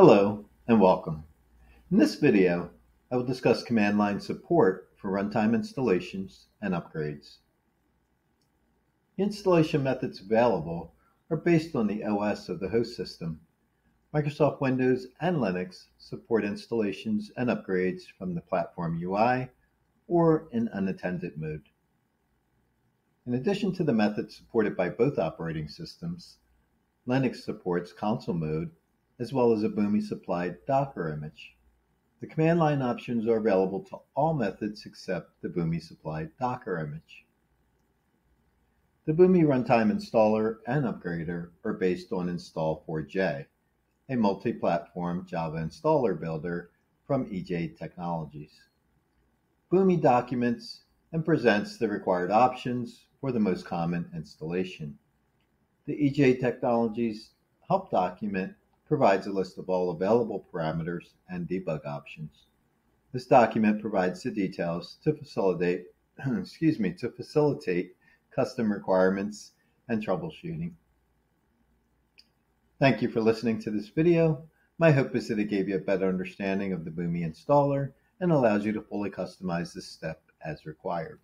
Hello and welcome. In this video, I will discuss command line support for runtime installations and upgrades. The installation methods available are based on the OS of the host system. Microsoft Windows and Linux support installations and upgrades from the platform UI or in unattended mode. In addition to the methods supported by both operating systems, Linux supports console mode as well as a Boomi supplied Docker image. The command line options are available to all methods except the Boomi supplied Docker image. The Boomi Runtime Installer and Upgrader are based on Install4j, a multi-platform Java installer builder from EJ Technologies. Boomi documents and presents the required options for the most common installation. The EJ Technologies help document provides a list of all available parameters and debug options. This document provides the details to facilitate, excuse me, to facilitate custom requirements and troubleshooting. Thank you for listening to this video. My hope is that it gave you a better understanding of the Boomi installer and allows you to fully customize this step as required.